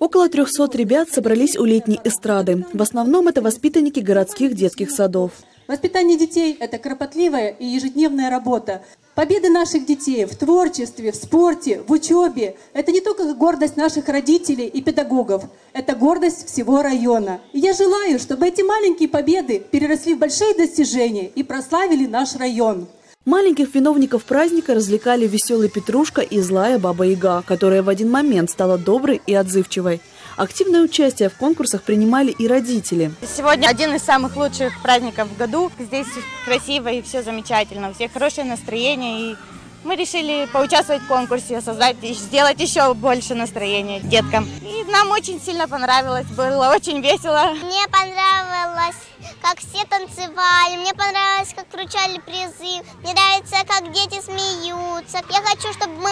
Около 300 ребят собрались у летней эстрады. В основном это воспитанники городских детских садов. Воспитание детей – это кропотливая и ежедневная работа. Победы наших детей в творчестве, в спорте, в учебе – это не только гордость наших родителей и педагогов, это гордость всего района. И я желаю, чтобы эти маленькие победы переросли в большие достижения и прославили наш район. Маленьких виновников праздника развлекали веселый Петрушка и злая Баба Яга, которая в один момент стала доброй и отзывчивой. Активное участие в конкурсах принимали и родители. Сегодня один из самых лучших праздников в году. Здесь красиво и все замечательно. У всех хорошее настроение. И мы решили поучаствовать в конкурсе, создать, сделать еще больше настроения деткам. И нам очень сильно понравилось, было очень весело. Мне понравилось как все танцевали, мне понравилось, как вручали призы, мне нравится, как дети смеются. Я хочу, чтобы мы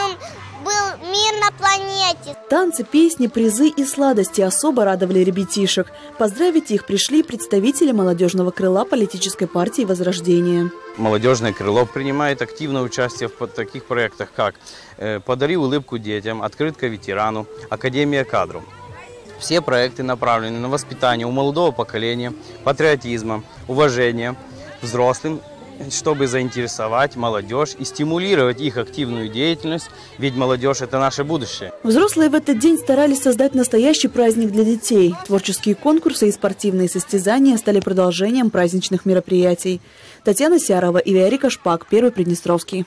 был мир на планете. Танцы, песни, призы и сладости особо радовали ребятишек. Поздравить их пришли представители молодежного крыла политической партии «Возрождение». Молодежное крыло принимает активное участие в таких проектах, как э, «Подари улыбку детям», «Открытка ветерану», «Академия кадров». Все проекты направлены на воспитание у молодого поколения, патриотизма, уважения взрослым, чтобы заинтересовать молодежь и стимулировать их активную деятельность, ведь молодежь – это наше будущее. Взрослые в этот день старались создать настоящий праздник для детей. Творческие конкурсы и спортивные состязания стали продолжением праздничных мероприятий. Татьяна Сярова и Виарика Шпак, Первый Приднестровский.